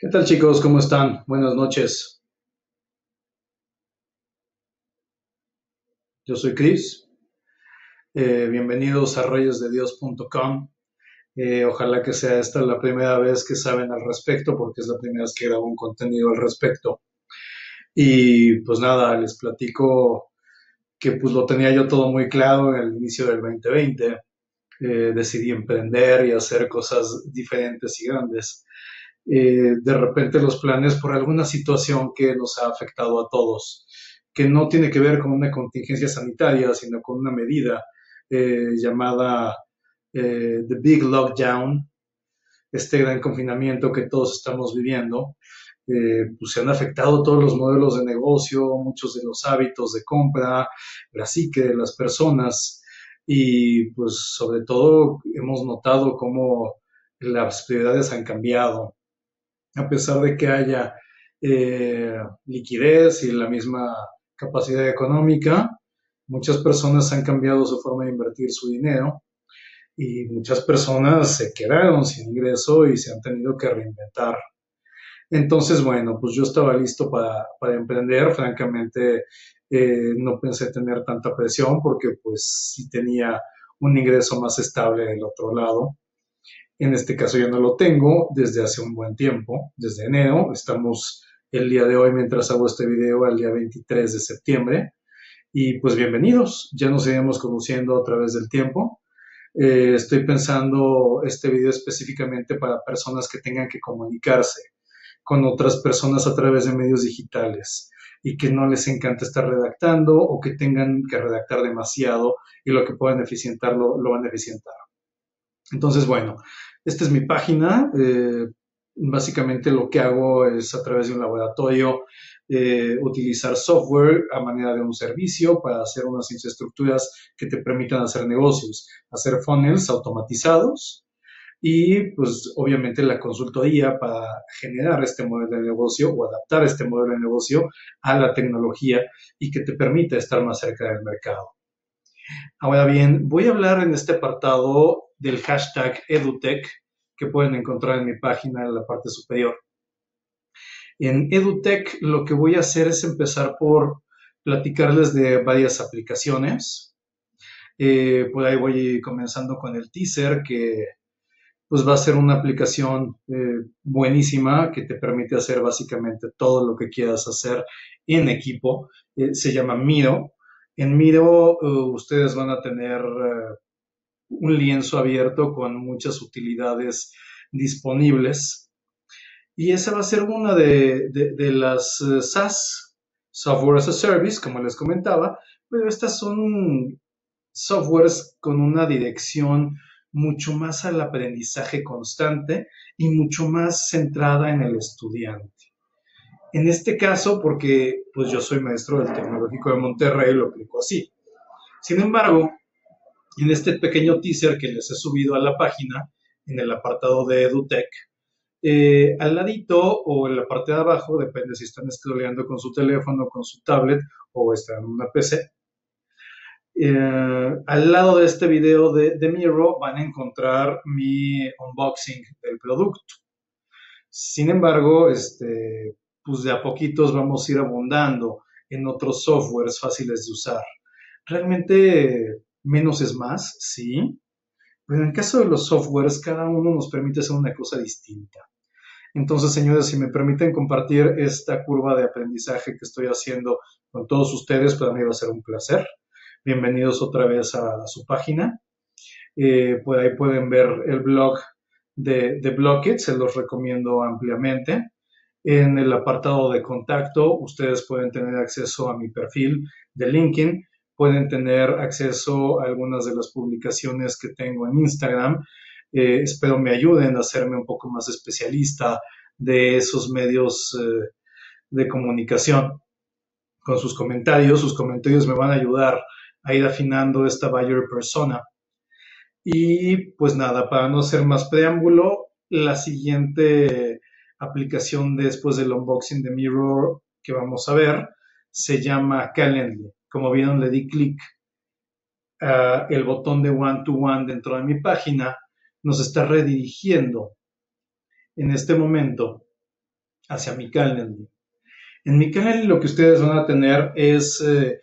¿Qué tal chicos? ¿Cómo están? Buenas noches. Yo soy Chris. Eh, bienvenidos a reyesdedios.com. Eh, ojalá que sea esta la primera vez que saben al respecto, porque es la primera vez que grabo un contenido al respecto. Y pues nada, les platico que pues lo tenía yo todo muy claro en el inicio del 2020. Eh, decidí emprender y hacer cosas diferentes y grandes. Eh, de repente los planes por alguna situación que nos ha afectado a todos, que no tiene que ver con una contingencia sanitaria, sino con una medida eh, llamada The Big Lockdown, este gran confinamiento que todos estamos viviendo. pues se han afectado todos los modelos de negocio, muchos de los hábitos de compra, la psique de las personas, y pues sobre todo hemos notado cómo las prioridades han cambiado. A pesar de que haya eh, liquidez y la misma capacidad económica, muchas personas han cambiado su forma de invertir su dinero y muchas personas se quedaron sin ingreso y se han tenido que reinventar. Entonces, bueno, pues yo estaba listo para, emprender. Francamente, eh, no pensé tener tanta presión porque pues sí tenía un ingreso más estable del otro lado. En este caso ya no lo tengo desde hace un buen tiempo, desde enero. Estamos el día de hoy, mientras hago este video, al día 23 de septiembre. Y pues bienvenidos, ya nos iremos conociendo a través del tiempo. Eh, estoy pensando este video específicamente para personas que tengan que comunicarse con otras personas a través de medios digitales y que no les encanta estar redactando o que tengan que redactar demasiado y lo que puedan eficientar lo, van a eficientar. Entonces, bueno, esta es mi página. Eh, básicamente lo que hago es a través de un laboratorio eh, utilizar software a manera de un servicio para hacer unas infraestructuras que te permitan hacer negocios, hacer funnels automatizados y pues obviamente la consultoría para generar este modelo de negocio o adaptar este modelo de negocio a la tecnología y que te permita estar más cerca del mercado. Ahora bien, voy a hablar en este apartado del hashtag EduTech que pueden encontrar en mi página en la parte superior. En EduTech lo que voy a hacer es empezar por platicarles de varias aplicaciones. Eh, por ahí voy comenzando con el teaser que pues va a ser una aplicación eh, buenísima que te permite hacer básicamente todo lo que quieras hacer en equipo. Eh, se llama Miro. En Miro uh, ustedes van a tener eh, un lienzo abierto con muchas utilidades disponibles. Y esa va a ser una de, de las SaaS, Software as a Service, como les comentaba, pero estas son softwares con una dirección mucho más al aprendizaje constante y mucho más centrada en el estudiante. En este caso, porque pues yo soy maestro del Tecnológico de Monterrey, lo aplico así. Sin embargo, en este pequeño teaser que les he subido a la página, en el apartado de EduTech, eh, al ladito o en la parte de abajo, depende si están estudiando con su teléfono, con su tablet o están en una PC, eh, al lado de este video de, de, Miro van a encontrar mi unboxing del producto. Sin embargo, este, pues de a poquitos vamos a ir abundando en otros softwares fáciles de usar. Realmente menos es más, sí, pero en el caso de los softwares, cada uno nos permite hacer una cosa distinta. Entonces, señores, si me permiten compartir esta curva de aprendizaje que estoy haciendo con todos ustedes, para mí va a ser un placer bienvenidos otra vez a, su página. Eh, pues ahí pueden ver el blog de, de Blockit, se los recomiendo ampliamente. En el apartado de contacto, ustedes pueden tener acceso a mi perfil de LinkedIn, pueden tener acceso a algunas de las publicaciones que tengo en Instagram. Eh, espero me ayuden a hacerme un poco más especialista de esos medios eh, de comunicación. Con sus comentarios, sus comentarios me van a ayudar a ir afinando esta buyer persona. Y pues nada, para no hacer más preámbulo, la siguiente aplicación después del unboxing de Mirror que vamos a ver se llama Calendly. Como vieron, le di clic a el botón de One to One dentro de mi página. Nos está redirigiendo en este momento hacia mi Calendly. En mi Calendly lo que ustedes van a tener es eh,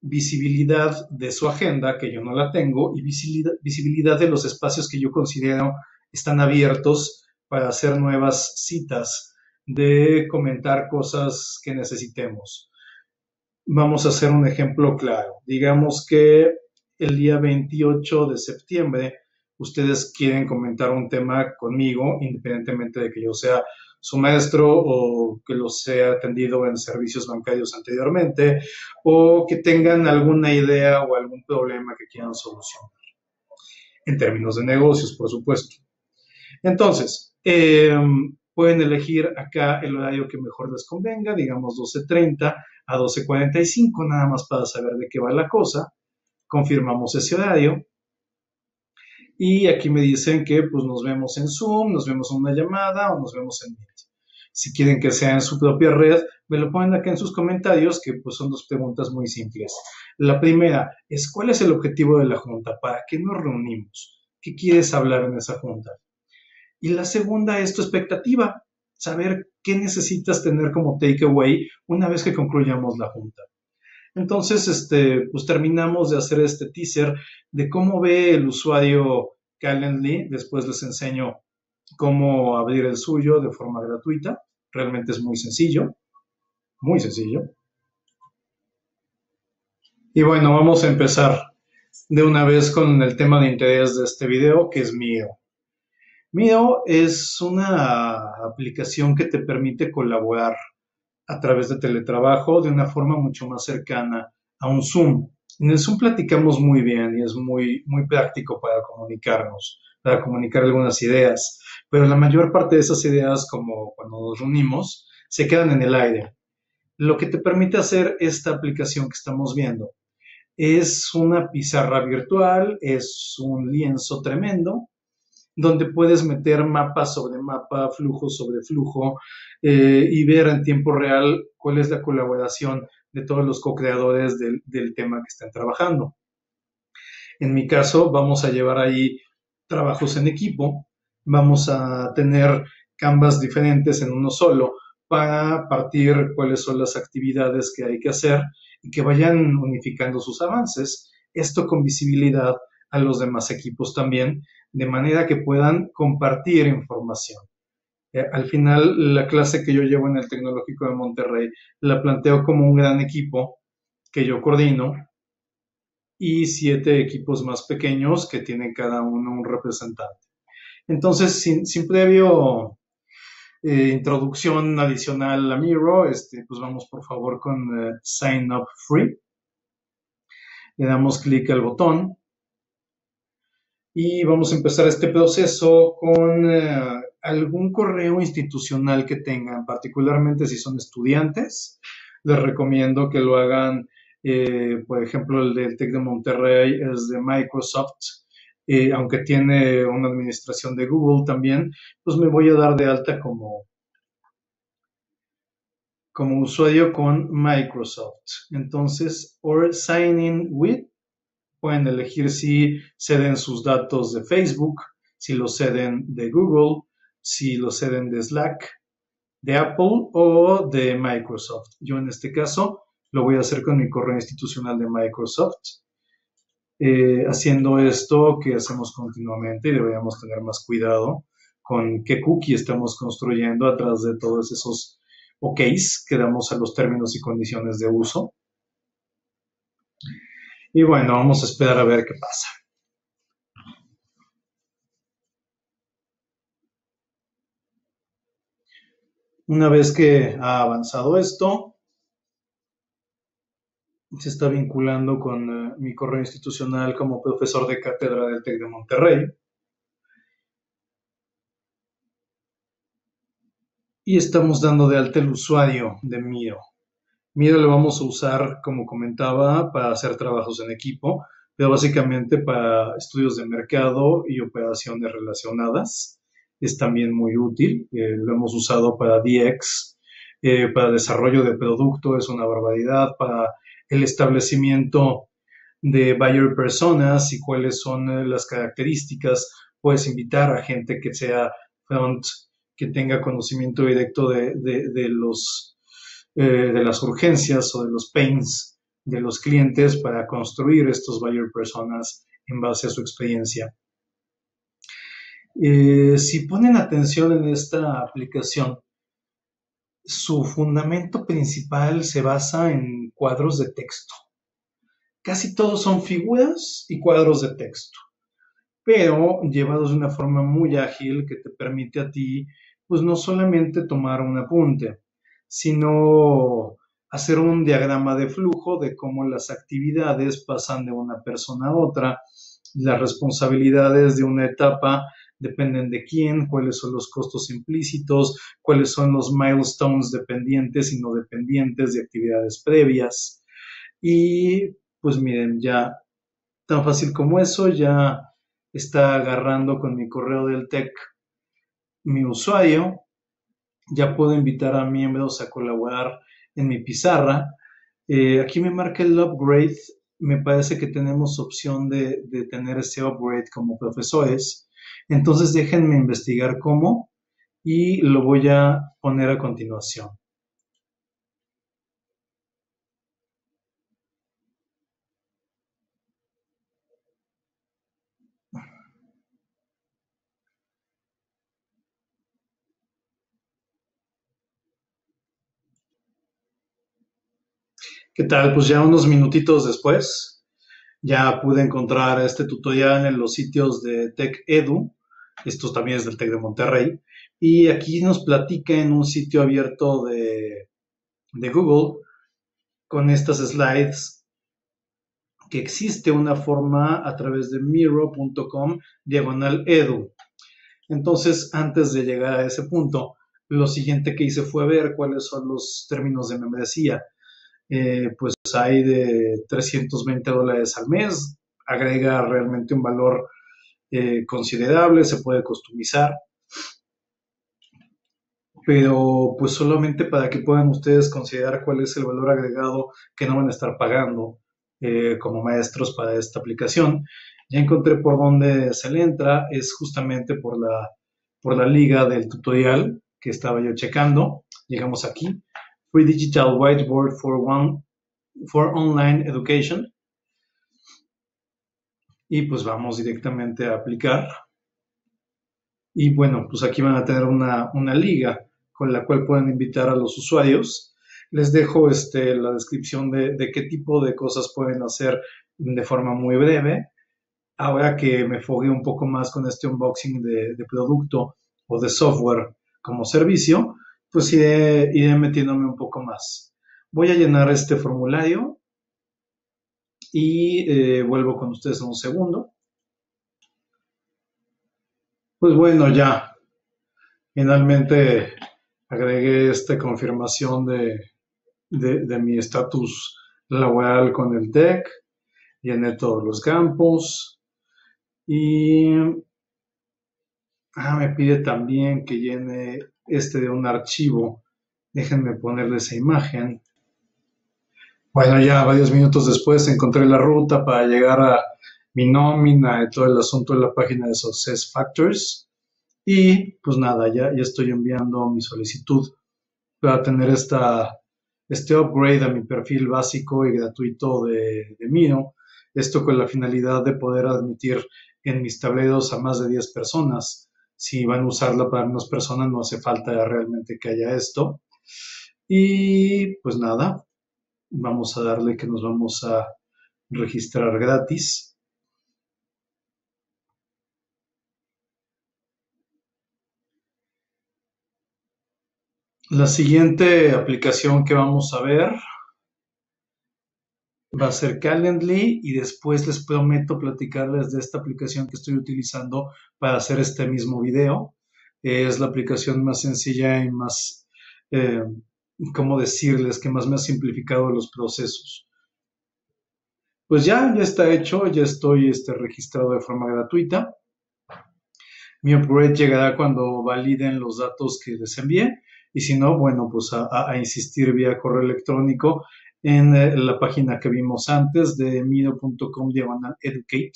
visibilidad de su agenda, que yo no la tengo, y visibilidad, de los espacios que yo considero están abiertos para hacer nuevas citas, de comentar cosas que necesitemos. Vamos a hacer un ejemplo claro. Digamos que el día 28 de septiembre ustedes quieren comentar un tema conmigo, independientemente de que yo sea su maestro o que los haya atendido en servicios bancarios anteriormente o que tengan alguna idea o algún problema que quieran solucionar. En términos de negocios, por supuesto. Entonces, em, pueden elegir acá el horario que mejor les convenga, digamos 12.30 a 12.45, nada más para saber de qué va la cosa. Confirmamos ese horario. Y aquí me dicen que pues nos vemos en Zoom, nos vemos en una llamada o nos vemos en Meet. Si quieren que sea en su propia red, me lo ponen acá en sus comentarios, que pues son dos preguntas muy simples. La primera es, ¿cuál es el objetivo de la junta? ¿Para qué nos reunimos? ¿Qué quieres hablar en esa junta? Y la segunda es tu expectativa, saber qué necesitas tener como takeaway una vez que concluyamos la junta. Entonces, este, pues terminamos de hacer este teaser de cómo ve el usuario Calendly. Después les enseño cómo abrir el suyo de forma gratuita. Realmente es muy sencillo, muy sencillo. Y bueno, vamos a empezar de una vez con el tema de interés de este video, que es Mio. Mio es una aplicación que te permite colaborar a través de teletrabajo de una forma mucho más cercana a un Zoom. En el Zoom platicamos muy bien y es muy, muy práctico para comunicarnos, para comunicar algunas ideas, pero la mayor parte de esas ideas, como cuando nos reunimos, se quedan en el aire. Lo que te permite hacer esta aplicación que estamos viendo es una pizarra virtual, es un lienzo tremendo, donde puedes meter mapa sobre mapa, flujo sobre flujo eh, y ver en tiempo real cuál es la colaboración de todos los co-creadores del, tema que están trabajando. En mi caso, vamos a llevar ahí trabajos en equipo, vamos a tener canvas diferentes en uno solo para partir cuáles son las actividades que hay que hacer y que vayan unificando sus avances. Esto con visibilidad a los demás equipos también de manera que puedan compartir información. Eh, al final, la clase que yo llevo en el Tecnológico de Monterrey la planteo como un gran equipo que yo coordino y siete equipos más pequeños que tienen cada uno un representante. Entonces, sin, previo eh, introducción adicional a Miro, este, pues vamos por favor con eh, Sign Up Free. Le damos clic al botón y vamos a empezar este proceso con eh, algún correo institucional que tengan, particularmente si son estudiantes. Les recomiendo que lo hagan, eh, por ejemplo, el del TEC de Monterrey es de Microsoft, eh, aunque tiene una administración de Google también, pues me voy a dar de alta como, como usuario con Microsoft. Entonces, or signing with Pueden elegir si ceden sus datos de Facebook, si los ceden de Google, si los ceden de Slack, de Apple o de Microsoft. Yo en este caso lo voy a hacer con mi correo institucional de Microsoft. Eh, haciendo esto que hacemos continuamente y deberíamos tener más cuidado con qué cookie estamos construyendo atrás de todos esos OKs que damos a los términos y condiciones de uso. Y bueno, vamos a esperar a ver qué pasa. Una vez que ha avanzado esto, se está vinculando con eh, mi correo institucional como profesor de cátedra del TEC de Monterrey. Y estamos dando de alta el usuario de Miro. Mira, lo vamos a usar, como comentaba, para hacer trabajos en equipo, pero básicamente para estudios de mercado y operaciones relacionadas. Es también muy útil. Eh, lo hemos usado para DX, eh, para desarrollo de producto, es una barbaridad, para el establecimiento de buyer personas y cuáles son eh, las características. Puedes invitar a gente que sea front que tenga conocimiento directo de, los, eh, de las urgencias o de los pains de los clientes para construir estos buyer personas en base a su experiencia. Eh, si ponen atención en esta aplicación, su fundamento principal se basa en cuadros de texto. Casi todos son figuras y cuadros de texto, pero llevados de una forma muy ágil que te permite a ti, pues no solamente tomar un apunte, sino hacer un diagrama de flujo de cómo las actividades pasan de una persona a otra, las responsabilidades de una etapa dependen de quién, cuáles son los costos implícitos, cuáles son los milestones dependientes y no dependientes de actividades previas. Y pues miren, ya tan fácil como eso, ya está agarrando con mi correo del TEC mi usuario, ya puedo invitar a miembros a colaborar en mi pizarra. Eh, aquí me marca el upgrade, me parece que tenemos opción de, de tener ese upgrade como profesores, entonces déjenme investigar cómo y lo voy a poner a continuación. ¿Qué tal? Pues ya unos minutitos después, ya pude encontrar este tutorial en los sitios de TechEdu. Esto también es del Tec de Monterrey. Y aquí nos platica en un sitio abierto de, de Google con estas slides que existe una forma a través de miro.com diagonal edu. Entonces, antes de llegar a ese punto, lo siguiente que hice fue ver cuáles son los términos de membresía eh, pues hay de 320 dólares al mes, agrega realmente un valor eh, considerable, se puede customizar, pero pues solamente para que puedan ustedes considerar cuál es el valor agregado que no van a estar pagando eh, como maestros para esta aplicación. Ya encontré por dónde se le entra, es justamente por la, por la liga del tutorial que estaba yo checando. Llegamos aquí Free Digital Whiteboard for, one, for Online Education. Y pues vamos directamente a aplicar. Y bueno, pues aquí van a tener una, liga con la cual pueden invitar a los usuarios. Les dejo este, la descripción de, qué tipo de cosas pueden hacer de forma muy breve. Ahora que me fogué un poco más con este unboxing de, de producto o de software como servicio, pues iré, metiéndome un poco más. Voy a llenar este formulario y eh, vuelvo con ustedes en un segundo. Pues bueno, ya finalmente agregué esta confirmación de, de mi estatus laboral con el TEC, llené todos los campos y ah, me pide también que llene este de un archivo. Déjenme ponerle esa imagen. Bueno, ya varios minutos después encontré la ruta para llegar a mi nómina y todo el asunto de la página de Success Factors. Y pues nada, ya, ya estoy enviando mi solicitud para tener esta, este upgrade a mi perfil básico y gratuito de, de Miro. Esto con la finalidad de poder admitir en mis tableros a más de 10 personas si van a usarla para menos personas, no hace falta realmente que haya esto. Y pues nada, vamos a darle que nos vamos a registrar gratis. La siguiente aplicación que vamos a ver va a ser Calendly y después les prometo platicarles de esta aplicación que estoy utilizando para hacer este mismo video. Es la aplicación más sencilla y más, eh, ¿cómo decirles? Que más me ha simplificado los procesos. Pues ya, ya está hecho, ya estoy este, registrado de forma gratuita. Mi upgrade llegará cuando validen los datos que les envié y si no, bueno, pues a insistir vía correo electrónico en eh, la página que vimos antes de mido.com diagonal educate.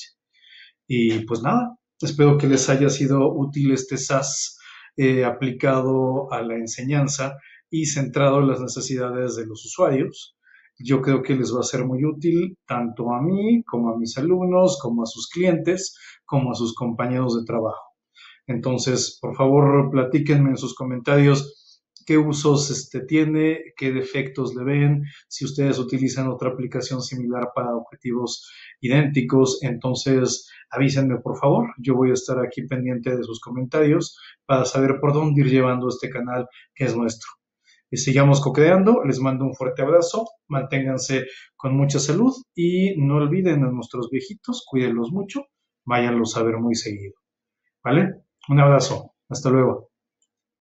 Y pues nada, espero que les haya sido útil este SAS eh, aplicado a la enseñanza y centrado en las necesidades de los usuarios. Yo creo que les va a ser muy útil tanto a mí como a mis alumnos, como a sus clientes, como a sus compañeros de trabajo. Entonces, por favor, platíquenme en sus comentarios qué usos este, tiene, qué defectos le ven, si ustedes utilizan otra aplicación similar para objetivos idénticos, entonces avísenme por favor, yo voy a estar aquí pendiente de sus comentarios para saber por dónde ir llevando este canal que es nuestro. Y sigamos co-creando, les mando un fuerte abrazo, manténganse con mucha salud y no olviden a nuestros viejitos, cuídenlos mucho, váyanlos a ver muy seguido. ¿Vale? Un abrazo. Hasta luego.